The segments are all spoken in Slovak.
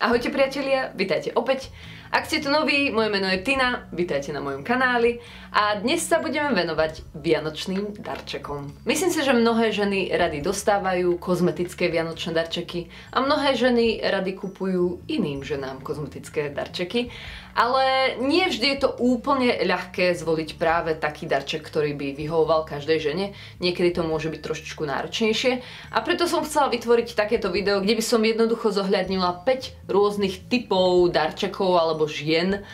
Ahojte priatelia, vítajte opäť. Ak ste tu noví, moje meno je Tina, vítajte na mojom kanáli a dnes sa budeme venovať vianočným darčekom. Myslím si, že mnohé ženy rady dostávajú kozmetické vianočné darčeky a mnohé ženy rady kupujú iným ženám kozmetické darčeky, ale nie vždy je to úplne ľahké zvoliť práve taký darček, ktorý by vyhovoval každej žene. Niekedy to môže byť trošičku náročnejšie a preto som chcela vytvoriť takéto video, kde by som jednoducho zohľadnila 5 rôznych typov darčekov alebo žien,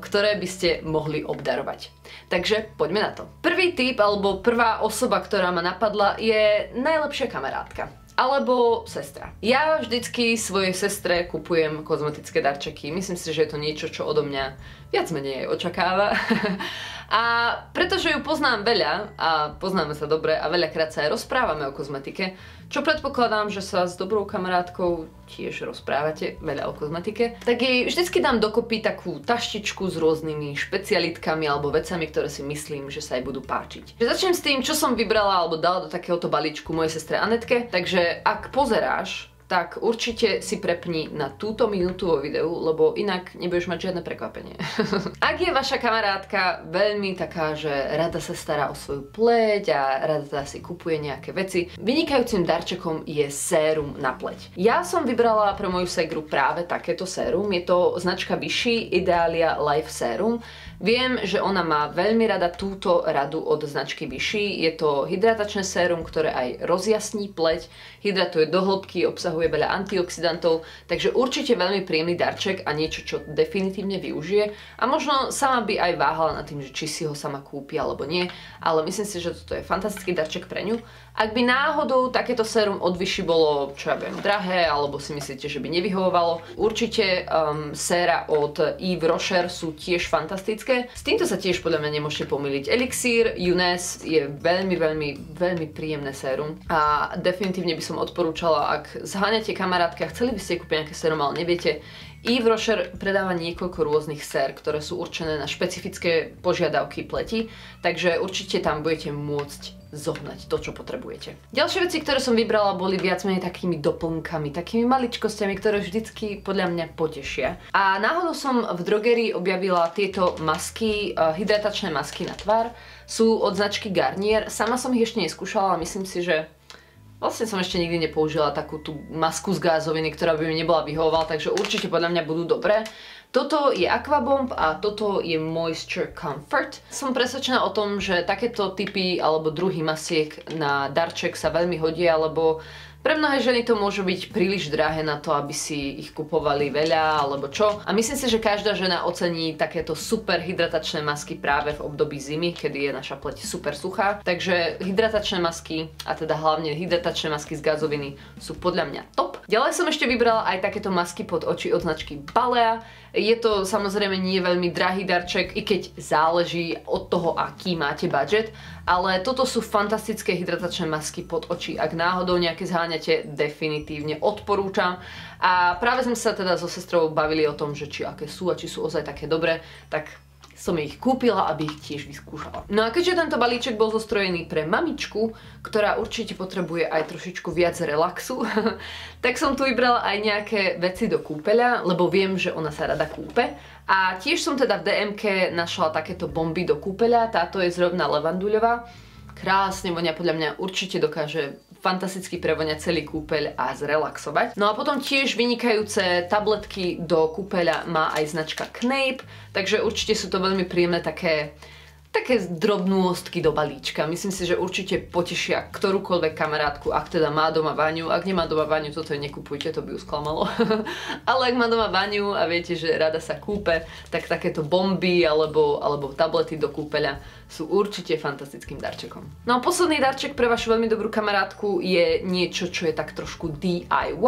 ktoré by ste mohli obdarovať. Takže poďme na to. Prvý typ alebo prvá osoba, ktorá ma napadla je najlepšia kamarátka alebo sestra. Ja vždycky svojej sestre kupujem kozmetické darčeky. Myslím si, že je to niečo, čo odo mňa viac menej očakáva. a pretože ju poznám veľa a poznáme sa dobre a veľakrát sa aj rozprávame o kozmetike, čo predpokladám, že sa s dobrou kamarátkou tiež rozprávate veľa o kozmetike, tak jej vždycky dám dokopy takú taštičku s rôznymi špecialitkami alebo vecami, ktoré si myslím, že sa jej budú páčiť. Začnem s tým, čo som vybrala alebo dala do takéhoto balíčku mojej sestre Anetke, takže ak pozeráš tak určite si prepni na túto minútu vo videu, lebo inak nebudeš mať žiadne prekvapenie. Ak je vaša kamarátka veľmi taká, že rada sa stará o svoju pleť a rada si kupuje nejaké veci, vynikajúcim darčekom je sérum na pleť. Ja som vybrala pre moju segru práve takéto sérum, je to značka Vichy Idealia Life Serum. Viem, že ona má veľmi rada túto radu od značky Vichy. Je to hydratačné sérum, ktoré aj rozjasní pleť, hydratuje do hĺbky, obsahuje veľa antioxidantov, takže určite veľmi príjemný darček a niečo, čo definitívne využije. A možno sama by aj váhala nad tým, že či si ho sama kúpi alebo nie, ale myslím si, že toto je fantastický darček pre ňu. Ak by náhodou takéto sérum od Vichy bolo, čo ja viem, drahé, alebo si myslíte, že by nevyhovovalo, určite um, séra od Yves Rocher sú tiež fantastické. S týmto sa tiež podľa mňa nemôžete pomýliť. Elixir Younes je veľmi, veľmi, veľmi príjemné sérum a definitívne by som odporúčala, ak zháňate kamarátky a chceli by ste kúpiť nejaké sérum, ale neviete, Yves Rocher predáva niekoľko rôznych sér, ktoré sú určené na špecifické požiadavky pleti, takže určite tam budete môcť zohnať to, čo potrebujete. Ďalšie veci, ktoré som vybrala, boli viac menej takými doplnkami, takými maličkosťami, ktoré vždycky podľa mňa potešia. A náhodou som v drogerii objavila tieto masky, uh, hydratačné masky na tvár. Sú od značky Garnier. Sama som ich ešte neskúšala, ale myslím si, že Vlastne som ešte nikdy nepoužila takú tú masku z gázoviny, ktorá by mi nebola vyhovovala, takže určite podľa mňa budú dobré. Toto je Aquabomb a toto je Moisture Comfort. Som presvedčená o tom, že takéto typy alebo druhy masiek na darček sa veľmi hodia, lebo pre mnohé ženy to môže byť príliš drahé na to, aby si ich kupovali veľa alebo čo. A myslím si, že každá žena ocení takéto super hydratačné masky práve v období zimy, kedy je naša pleť super suchá. Takže hydratačné masky, a teda hlavne hydratačné masky z gazoviny sú podľa mňa top. Ďalej som ešte vybrala aj takéto masky pod oči od značky Balea. Je to samozrejme nie veľmi drahý darček, i keď záleží od toho, aký máte budget ale toto sú fantastické hydratačné masky pod oči. Ak náhodou nejaké zháňate, definitívne odporúčam. A práve sme sa teda so sestrou bavili o tom, že či aké sú a či sú ozaj také dobré, tak som ich kúpila, aby ich tiež vyskúšala. No a keďže tento balíček bol zostrojený pre mamičku, ktorá určite potrebuje aj trošičku viac relaxu, tak som tu vybrala aj nejaké veci do kúpeľa, lebo viem, že ona sa rada kúpe a tiež som teda v DMK našla takéto bomby do kúpeľa, táto je zrovna levanduľová. Krásne vonia, podľa mňa určite dokáže fantasticky prevoňať celý kúpeľ a zrelaxovať. No a potom tiež vynikajúce tabletky do kúpeľa má aj značka Knape, takže určite sú to veľmi príjemné také také drobnôstky do balíčka. Myslím si, že určite potešia ktorúkoľvek kamarátku, ak teda má doma vaňu. Ak nemá doma vaňu, toto je nekupujte, to by ju sklamalo. Ale ak má doma vaňu a viete, že rada sa kúpe, tak takéto bomby alebo, alebo tablety do kúpeľa sú určite fantastickým darčekom. No a posledný darček pre vašu veľmi dobrú kamarátku je niečo, čo je tak trošku DIY.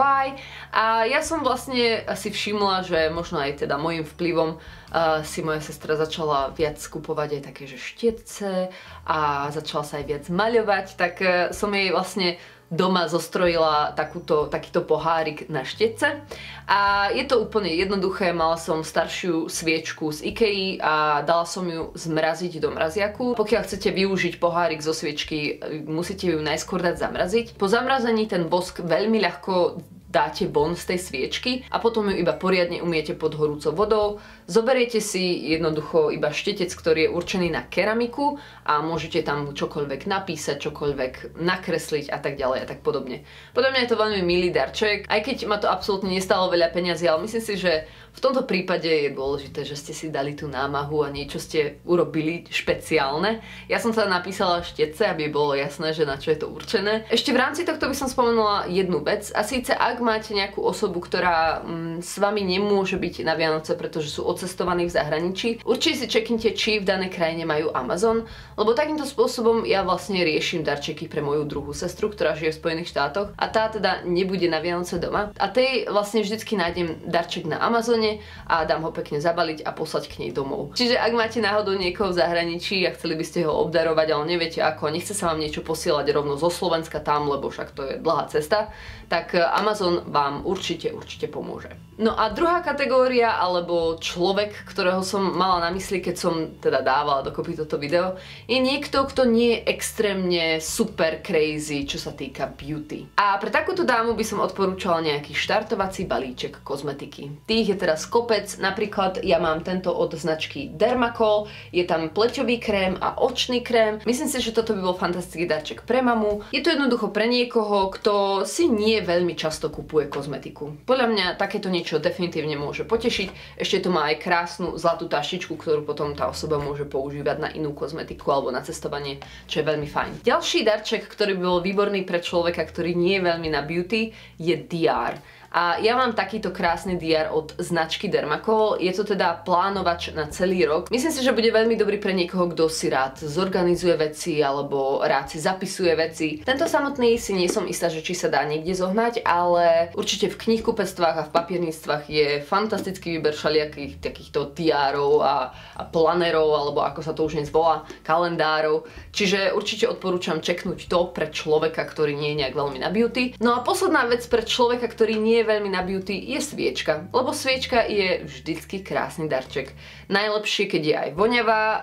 A ja som vlastne si všimla, že možno aj teda môjim vplyvom uh, si moja sestra začala viac skupovať aj také, že štetce a začala sa aj viac maľovať, tak uh, som jej vlastne doma zostrojila takúto, takýto pohárik na štetce. A je to úplne jednoduché, mala som staršiu sviečku z Ikei a dala som ju zmraziť do mraziaku. Pokiaľ chcete využiť pohárik zo sviečky, musíte ju najskôr dať zamraziť. Po zamrazení ten bosk veľmi ľahko dáte von z tej sviečky a potom ju iba poriadne umiete pod horúcou vodou. Zoberiete si jednoducho iba štetec, ktorý je určený na keramiku a môžete tam čokoľvek napísať, čokoľvek nakresliť a tak ďalej a tak podobne. Podľa mňa je to veľmi milý darček, aj keď ma to absolútne nestalo veľa peňazí, ale myslím si, že v tomto prípade je dôležité, že ste si dali tú námahu a niečo ste urobili špeciálne. Ja som sa napísala štetce, aby bolo jasné, že na čo je to určené. Ešte v rámci tohto by som spomenula jednu vec a síce ak máte nejakú osobu, ktorá mm, s vami nemôže byť na Vianoce, pretože sú odcestovaní v zahraničí, určite si čeknite, či v danej krajine majú Amazon, lebo takýmto spôsobom ja vlastne riešim darčeky pre moju druhú sestru, ktorá žije v Spojených štátoch a tá teda nebude na Vianoce doma. A tej vlastne vždycky nájdem darček na Amazone a dám ho pekne zabaliť a poslať k nej domov. Čiže ak máte náhodou niekoho v zahraničí a chceli by ste ho obdarovať, ale neviete ako, nechce sa vám niečo posielať rovno zo Slovenska tam, lebo však to je dlhá cesta, tak Amazon vám určite, určite pomôže. No a druhá kategória, alebo človek, ktorého som mala na mysli, keď som teda dávala dokopy toto video, je niekto, kto nie je extrémne super crazy, čo sa týka beauty. A pre takúto dámu by som odporúčala nejaký štartovací balíček kozmetiky. Tých je teraz kopec, napríklad ja mám tento od značky Dermacol, je tam pleťový krém a očný krém. Myslím si, že toto by bol fantastický darček pre mamu. Je to jednoducho pre niekoho, kto si nie veľmi často kupuje kozmetiku. Podľa mňa takéto niečo čo definitívne môže potešiť. Ešte to má aj krásnu zlatú taštičku, ktorú potom tá osoba môže používať na inú kozmetiku alebo na cestovanie, čo je veľmi fajn. Ďalší darček, ktorý by bol výborný pre človeka, ktorý nie je veľmi na beauty, je DR. A ja mám takýto krásny diar od značky Dermacol. Je to teda plánovač na celý rok. Myslím si, že bude veľmi dobrý pre niekoho, kto si rád zorganizuje veci alebo rád si zapisuje veci. Tento samotný si nie som istá, že či sa dá niekde zohnať, ale určite v knihkupectvách a v papierníctvách je fantastický výber všelijakých takýchto diárov a, a planerov, alebo ako sa to už dnes volá, kalendárov. Čiže určite odporúčam čeknúť to pre človeka, ktorý nie je nejak veľmi na. No a posledná vec pre človeka, ktorý nie je veľmi na beauty, je sviečka. Lebo sviečka je vždycky krásny darček. Najlepšie, keď je aj voňavá.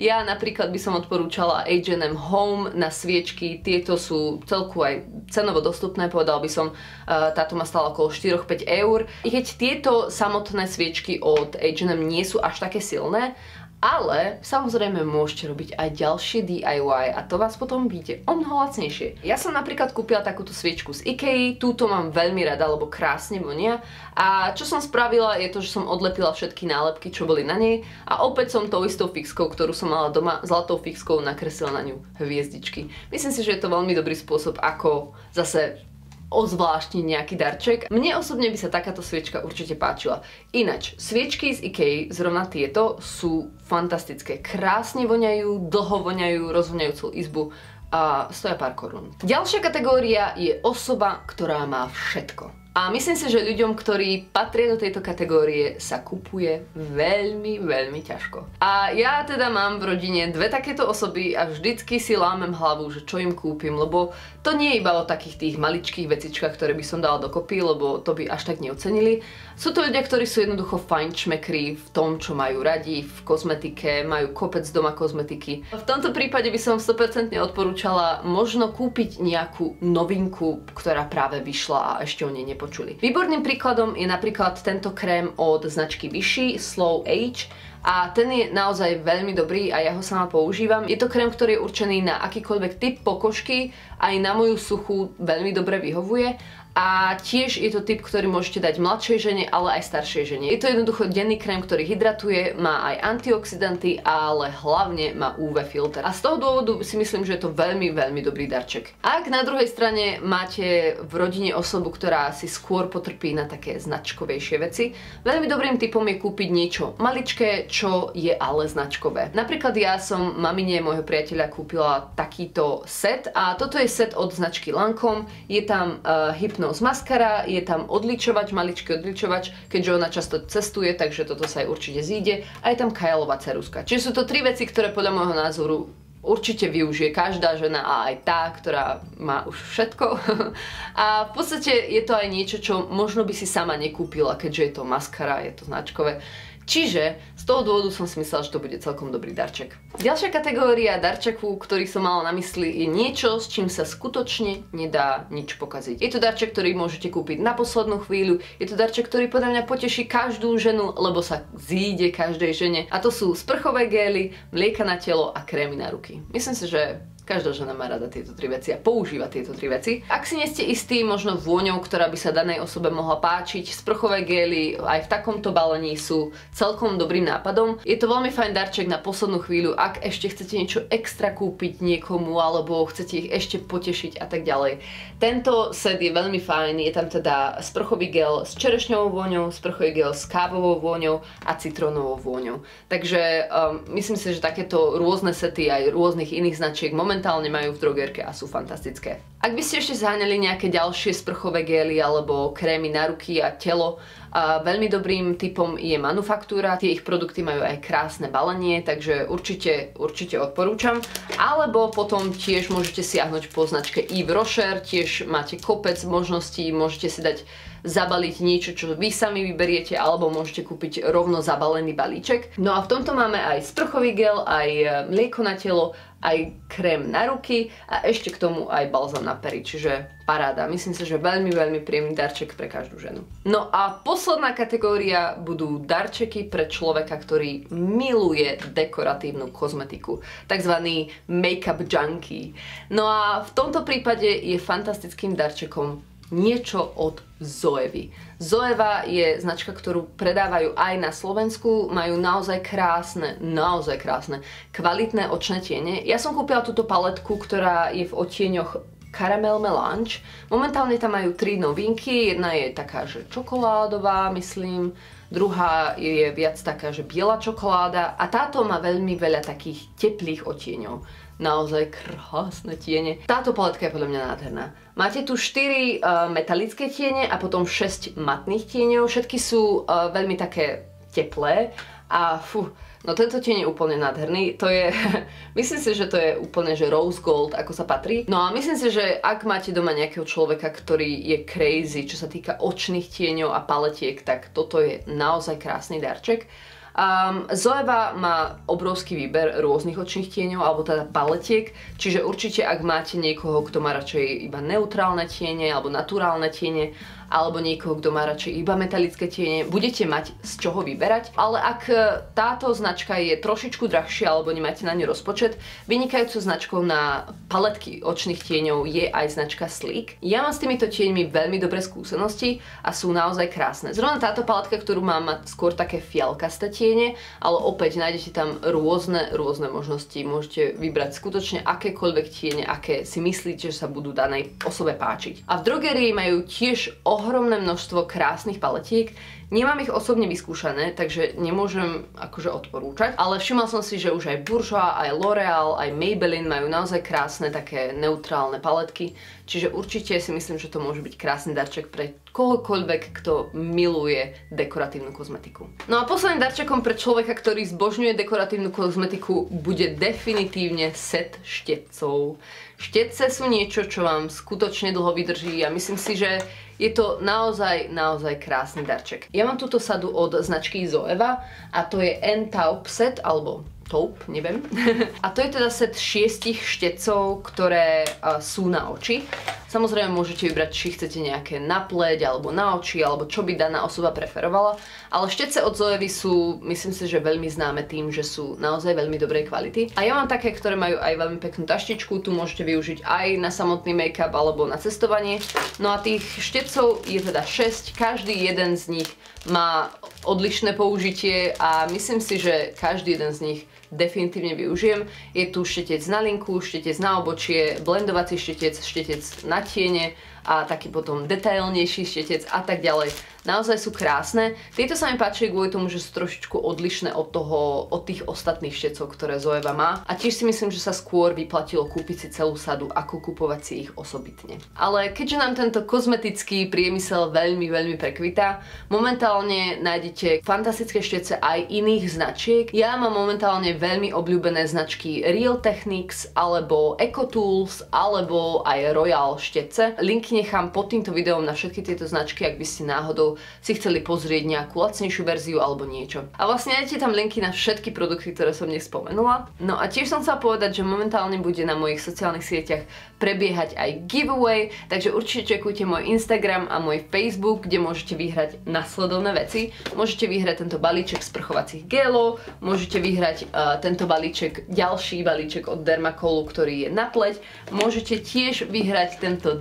Ja napríklad by som odporúčala H&M Home na sviečky. Tieto sú celku aj cenovo dostupné, povedal by som. Táto má stala okolo 4-5 eur. Keď tieto samotné sviečky od H&M nie sú až také silné, ale samozrejme môžete robiť aj ďalšie DIY a to vás potom vyjde o mnoho lacnejšie. Ja som napríklad kúpila takúto sviečku z IKEA, túto mám veľmi rada, lebo krásne vonia. A čo som spravila je to, že som odlepila všetky nálepky, čo boli na nej a opäť som tou istou fixkou, ktorú som mala doma, zlatou fixkou nakreslila na ňu hviezdičky. Myslím si, že je to veľmi dobrý spôsob, ako zase ozvláštniť nejaký darček. Mne osobne by sa takáto sviečka určite páčila. Ináč, sviečky z IKEA, zrovna tieto, sú fantastické. Krásne voňajú, dlho voňajú, rozvoňajú celú izbu a stoja pár korún. Ďalšia kategória je osoba, ktorá má všetko. A myslím si, že ľuďom, ktorí patria do tejto kategórie, sa kupuje veľmi, veľmi ťažko. A ja teda mám v rodine dve takéto osoby a vždycky si lámem hlavu, že čo im kúpim, lebo to nie je iba o takých tých maličkých vecičkách, ktoré by som dala dokopy, lebo to by až tak neocenili. Sú to ľudia, ktorí sú jednoducho fajn čmekri v tom, čo majú radi, v kozmetike, majú kopec doma kozmetiky. V tomto prípade by som 100% odporúčala možno kúpiť nejakú novinku, ktorá práve vyšla a ešte o nej nepočuli. Výborným príkladom je napríklad tento krém od značky Vichy Slow Age a ten je naozaj veľmi dobrý a ja ho sama používam. Je to krém, ktorý je určený na akýkoľvek typ pokožky, aj na moju suchu veľmi dobre vyhovuje a tiež je to typ, ktorý môžete dať mladšej žene, ale aj staršej žene. Je to jednoducho denný krém, ktorý hydratuje, má aj antioxidanty, ale hlavne má UV filter. A z toho dôvodu si myslím, že je to veľmi, veľmi dobrý darček. Ak na druhej strane máte v rodine osobu, ktorá si skôr potrpí na také značkovejšie veci, veľmi dobrým typom je kúpiť niečo maličké, čo je ale značkové. Napríklad ja som mamine môjho priateľa kúpila takýto set a toto je set od značky Lancome. Je tam uh, Hypnose maskara, je tam odličovač, maličký odličovač, keďže ona často cestuje, takže toto sa aj určite zíde. A je tam Kyleová ceruska. Čiže sú to tri veci, ktoré podľa môjho názoru určite využije každá žena a aj tá, ktorá má už všetko. a v podstate je to aj niečo, čo možno by si sama nekúpila, keďže je to maskara, je to značkové. Čiže z toho dôvodu som si myslela, že to bude celkom dobrý darček. Ďalšia kategória darčeku, ktorý som mala na mysli, je niečo, s čím sa skutočne nedá nič pokaziť. Je to darček, ktorý môžete kúpiť na poslednú chvíľu, je to darček, ktorý podľa mňa poteší každú ženu, lebo sa zíde každej žene. A to sú sprchové gély, mlieka na telo a krémy na ruky. Myslím si, že Každá žena má rada tieto tri veci a používa tieto tri veci. Ak si nie ste istí možno vôňou, ktorá by sa danej osobe mohla páčiť, sprchové gély aj v takomto balení sú celkom dobrým nápadom. Je to veľmi fajn darček na poslednú chvíľu, ak ešte chcete niečo extra kúpiť niekomu alebo chcete ich ešte potešiť a tak ďalej. Tento set je veľmi fajn, je tam teda sprchový gel s čerešňovou vôňou, sprchový gel s kávovou vôňou a citrónovou vôňou. Takže um, myslím si, že takéto rôzne sety aj rôznych iných značiek moment momentálne majú v drogerke a sú fantastické. Ak by ste ešte zaháňali nejaké ďalšie sprchové gély alebo krémy na ruky a telo, a veľmi dobrým typom je manufaktúra, tie ich produkty majú aj krásne balenie, takže určite, určite odporúčam. Alebo potom tiež môžete siahnuť po značke Yves Rocher, tiež máte kopec možností, môžete si dať zabaliť niečo, čo vy sami vyberiete, alebo môžete kúpiť rovno zabalený balíček. No a v tomto máme aj sprchový gel, aj mlieko na telo, aj krém na ruky a ešte k tomu aj balzam na pery, čiže paráda. Myslím si, že veľmi, veľmi príjemný darček pre každú ženu. No a posledná kategória budú darčeky pre človeka, ktorý miluje dekoratívnu kozmetiku, takzvaný make-up junkie. No a v tomto prípade je fantastickým darčekom niečo od Zoevy. Zoeva je značka, ktorú predávajú aj na Slovensku, majú naozaj krásne, naozaj krásne, kvalitné očné tiene. Ja som kúpila túto paletku, ktorá je v odtieňoch Caramel Melange. Momentálne tam majú tri novinky, jedna je taká, že čokoládová, myslím, druhá je viac taká, že biela čokoláda a táto má veľmi veľa takých teplých odtieňov naozaj krásne tiene. Táto paletka je podľa mňa nádherná. Máte tu 4 uh, eh, metalické tiene a potom 6 matných tieňov. Všetky sú uh, veľmi také teplé a fú, no tento tieň je úplne nádherný. To je, myslím si, že to je úplne, že rose gold, ako sa patrí. No a myslím si, že ak máte doma nejakého človeka, ktorý je crazy, čo sa týka očných tieňov a paletiek, tak toto je naozaj krásny darček. Um, Zoeva má obrovský výber rôznych očných tieňov, alebo teda paletiek, čiže určite ak máte niekoho, kto má radšej iba neutrálne tiene alebo naturálne tiene, alebo niekoho, kto má radšej iba metalické tiene, budete mať z čoho vyberať. Ale ak e, táto značka je trošičku drahšia alebo nemáte na ňu rozpočet, vynikajúcou značkou na paletky očných tieňov je aj značka Sleek. Ja mám s týmito tieňmi veľmi dobré skúsenosti a sú naozaj krásne. Zrovna táto paletka, ktorú mám, má skôr také fialkasté tiene, ale opäť nájdete tam rôzne, rôzne možnosti. Môžete vybrať skutočne akékoľvek tiene, aké si myslíte, že sa budú danej osobe páčiť. A v drogerii majú tiež o ohromné množstvo krásnych paletiek. Nemám ich osobne vyskúšané, takže nemôžem akože odporúčať, ale všimla som si, že už aj Bourjois, aj L'Oreal, aj Maybelline majú naozaj krásne také neutrálne paletky, čiže určite si myslím, že to môže byť krásny darček pre kohokoľvek, kto miluje dekoratívnu kozmetiku. No a posledným darčekom pre človeka, ktorý zbožňuje dekoratívnu kozmetiku, bude definitívne set štetcov. Štetce sú niečo, čo vám skutočne dlho vydrží a myslím si, že je to naozaj, naozaj krásny darček. Ja mám túto sadu od značky Zoeva a to je N-Taupe set, alebo taupe, neviem. a to je teda set šiestich štecov, ktoré uh, sú na oči. Samozrejme môžete vybrať, či chcete nejaké na pleť, alebo na oči, alebo čo by daná osoba preferovala. Ale štece od Zoevy sú, myslím si, že veľmi známe tým, že sú naozaj veľmi dobrej kvality. A ja mám také, ktoré majú aj veľmi peknú taštičku, tu môžete využiť aj na samotný make-up alebo na cestovanie. No a tých štecov je teda 6, každý jeden z nich má odlišné použitie a myslím si, že každý jeden z nich definitívne využijem. Je tu štetec na linku, štetec na obočie, blendovací štetec, štetec na tiene a taký potom detailnejší štetec a tak ďalej naozaj sú krásne. Tieto sa mi páčili kvôli tomu, že sú trošičku odlišné od toho, od tých ostatných štecov, ktoré Zoeva má. A tiež si myslím, že sa skôr vyplatilo kúpiť si celú sadu, ako kupovať si ich osobitne. Ale keďže nám tento kozmetický priemysel veľmi, veľmi prekvitá, momentálne nájdete fantastické štece aj iných značiek. Ja mám momentálne veľmi obľúbené značky Real Techniques alebo EcoTools alebo aj Royal štece. Linky nechám pod týmto videom na všetky tieto značky, ak by ste náhodou si chceli pozrieť nejakú lacnejšiu verziu alebo niečo. A vlastne nájdete tam linky na všetky produkty, ktoré som dnes spomenula. No a tiež som chcela povedať, že momentálne bude na mojich sociálnych sieťach prebiehať aj giveaway, takže určite čekujte môj Instagram a môj Facebook, kde môžete vyhrať nasledovné veci. Môžete vyhrať tento balíček sprchovacích gelov, môžete vyhrať uh, tento balíček, ďalší balíček od Dermacolu, ktorý je na pleť, môžete tiež vyhrať tento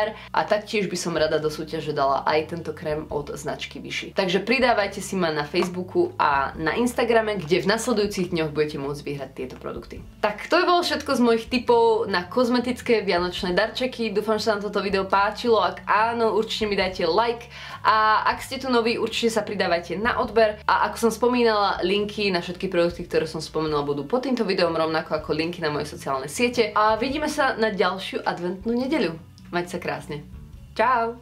DR a taktiež by som rada do súťaže dala aj tento krém od značky Vichy. Takže pridávajte si ma na Facebooku a na Instagrame, kde v nasledujúcich dňoch budete môcť vyhrať tieto produkty. Tak to je bolo všetko z mojich tipov na kozmetické vianočné darčeky. Dúfam, že sa vám toto video páčilo. Ak áno, určite mi dajte like. A ak ste tu noví, určite sa pridávajte na odber. A ako som spomínala, linky na všetky produkty, ktoré som spomenula, budú pod týmto videom, rovnako ako linky na moje sociálne siete. A vidíme sa na ďalšiu adventnú nedeľu. Majte sa krásne. Čau!